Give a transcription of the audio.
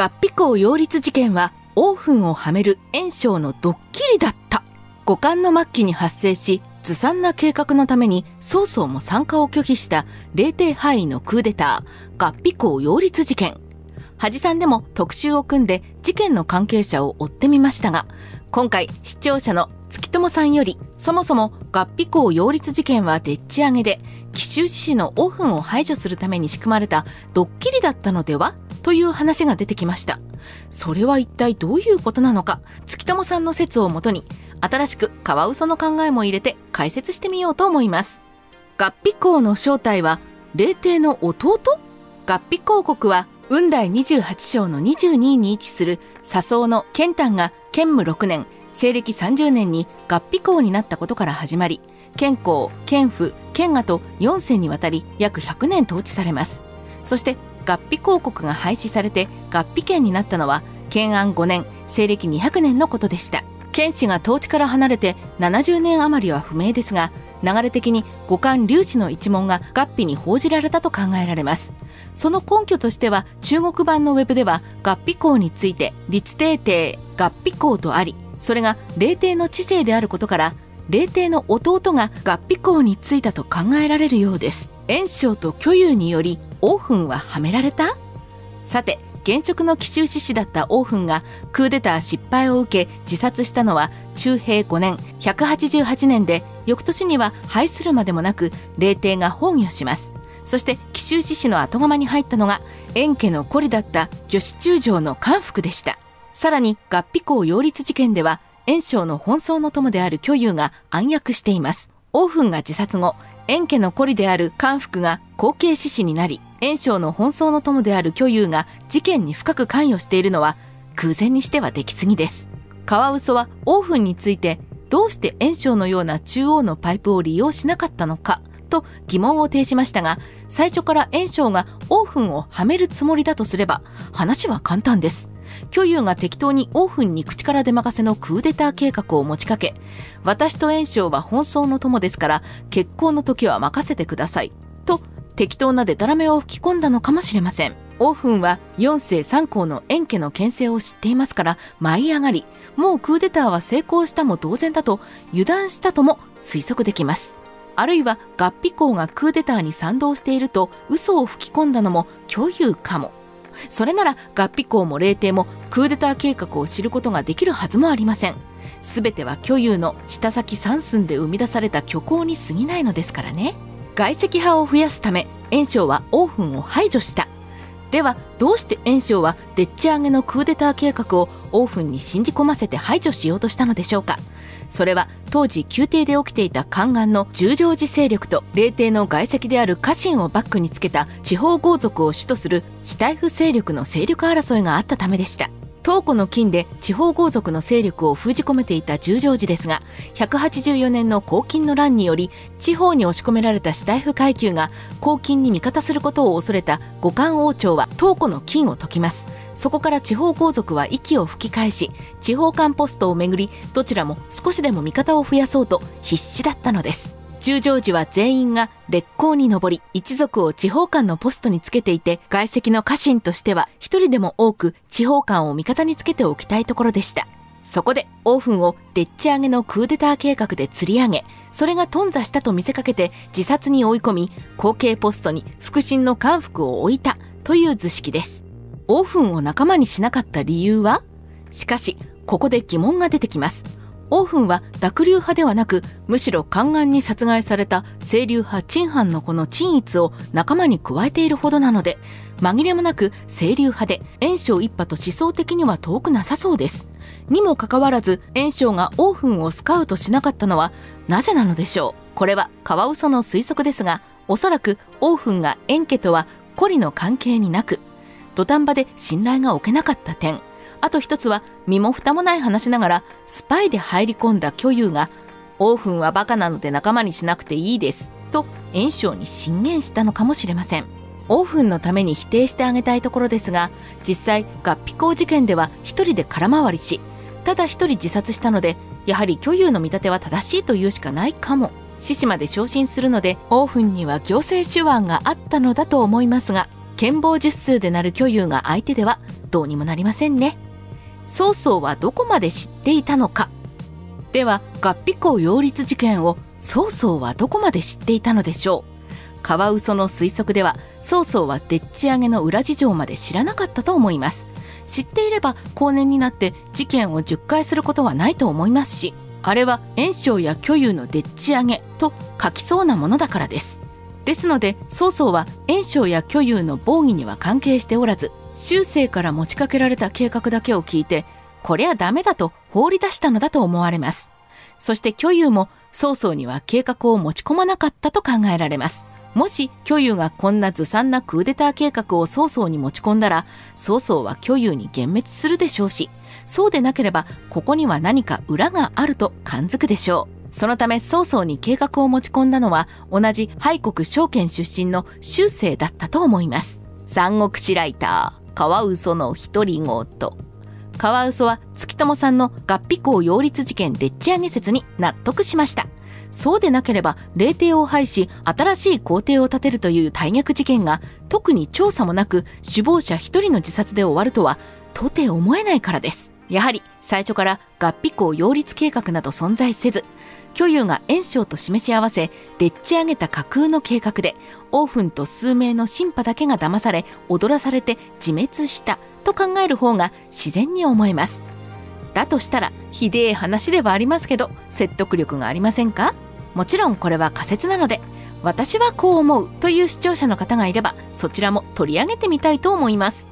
合皮校擁立事件はオーフンをはめる炎章のドッキリだった。五冠の末期に発生しずさんな計画のために曹操も参加を拒否した霊帝範囲のクーデター合皮校擁立事件。恥さんでも特集を組んで事件の関係者を追ってみましたが今回視聴者の月友さんよりそもそも合皮校擁立事件はでっち上げで奇襲志士のオフンを排除するために仕組まれたドッキリだったのでは？という話が出てきました。それは一体どういうことなのか？月友さんの説をもとに新しくカワウソの考えも入れて解説してみようと思います。合皮校の正体は霊帝の弟？合皮公国は雲来28章の22位に位置する笹生の剣丹が建武6年西暦30年に合皮校になったことから始まり剣公剣府剣賀と4世にわたり約100年統治されます。そして合皮公国が廃止されて合皮県になったのは建安5年西暦200年のことでした。剣士が統治から離れて70年余りは不明ですが流れ的に五冠粒子の一門が合皮に報じられたと考えられます。その根拠としては中国版のウェブでは合皮校について立帝帝合皮校とありそれが霊帝の知性であることから霊帝の弟が合皮校についたと考えられるようです。炎章と巨有によりオーフンははめられた？さて現職の奇襲志士だったオーフンがクーデター失敗を受け自殺したのは中平5年188年で翌年には廃するまでもなく霊帝が崩御します。そして奇襲志士の後釜に入ったのが円家の孤里だった女子中将の漢服でした。さらに合皮校擁立事件では炎章の本葬の友である巨友が暗躍しています。オーフンが自殺後円家の孤里である漢服が後継志士になり炎章の本葬の友である巨友が事件に深く関与しているのは空前にしては出来すぎです。カワウソはオーフンについてどうして炎章のような中央のパイプを利用しなかったのか。と疑問を呈しましたが最初から炎章がオーフンをはめるつもりだとすれば話は簡単です。巨友が適当にオーフンに口から出任せのクーデター計画を持ちかけ私と炎章は本葬の友ですから結婚の時は任せてください。と適当なデタラメを吹き込んだのかもしれません。オーフンは4世3皇の円家の牽制を知っていますから舞い上がりもうクーデターは成功したも同然だと油断したとも推測できます。あるいは合皮校がクーデターに賛同していると嘘を吹き込んだのも虚有かも。それなら合皮校も霊帝もクーデター計画を知ることができるはずもありません。全ては虚有の下先三寸で生み出された虚構に過ぎないのですからね。外籍派を増やすため炎章はオーフンを排除した。ではどうして袁紹はでっち上げのクーデター計画をオーフンに信じ込ませて排除しようとしたのでしょうか？それは当時宮廷で起きていた宦官の十条寺勢力と霊帝の外籍である家臣をバックにつけた地方豪族を主とする死体府勢力の勢力争いがあったためでした。東古の金で地方豪族の勢力を封じ込めていた十条寺ですが184年の黄金の乱により地方に押し込められた死体府階級が黄金に味方することを恐れた五冠王朝は東古の金を解きます。そこから地方皇族は息を吹き返し地方間ポストをめぐりどちらも少しでも味方を増やそうと必死だったのです。十条寺は全員が烈公に上り、一族を地方官のポストにつけていて、外籍の家臣としては一人でも多く地方官を味方につけておきたいところでした。そこで、オーフンをでっち上げのクーデター計画で釣り上げ、それが頓挫したと見せかけて自殺に追い込み、後継ポストに腹心の官服を置いたという図式です。オーフンを仲間にしなかった理由は？しかし、ここで疑問が出てきます。オーフンは濁流派ではなくむしろ宦官に殺害された清流派陳藩の子の陳一を仲間に加えているほどなので紛れもなく清流派で炎章一派と思想的には遠くなさそうです。にもかかわらず炎章がオーフンをスカウトしなかったのはなぜなのでしょう。これはカワウソの推測ですがおそらくオーフンが円家とは孤利の関係になく土壇場で信頼が置けなかった点。あと一つは身も蓋もない話ながらスパイで入り込んだ巨友がオーフンはバカなので仲間にしなくていいですと炎章に進言したのかもしれません。オーフンのために否定してあげたいところですが実際合皮校事件では一人で空回りしただ一人自殺したのでやはり巨友の見立ては正しいというしかないかも。獅子まで昇進するのでオーフンには行政手腕があったのだと思いますが剣謀術数でなる巨友が相手ではどうにもなりませんね。曹操はどこまで知っていたのか。では合皮校擁立事件を曹操はどこまで知っていたのでしょう。カワウソの推測では曹操はでっち上げの裏事情まで知らなかったと思います。知っていれば後年になって事件を10回することはないと思いますしあれは炎章や巨有のでっち上げと書きそうなものだからです。ですので曹操は炎章や巨有の防御には関係しておらず終生から持ちかけられた計画だけを聞いてこりゃダメだと放り出したのだと思われます。そして巨有も曹操には計画を持ち込まなかったと考えられます。もし巨有がこんなずさんなクーデター計画を曹操に持ち込んだら曹操は巨有に幻滅するでしょうしそうでなければここには何か裏があると感づくでしょう。そのため曹操に計画を持ち込んだのは同じ廃国証券出身の修正だったと思います。三国志ライターカワウソの独り言カワウソは月友さんの合皮校擁立事件でっち上げ説に納得しました。そうでなければ霊帝を廃し新しい皇帝を立てるという大逆事件が特に調査もなく首謀者一人の自殺で終わるとは到底思えないからです。やはり最初から合皮校擁立計画など存在せず巨有が炎章と示し合わせでっち上げた架空の計画でオーフンと数名の神派だけが騙され踊らされて自滅したと考える方が自然に思えます。だとしたらひでえ話ではありますけど説得力がありませんか？もちろんこれは仮説なので私はこう思うという視聴者の方がいればそちらも取り上げてみたいと思います。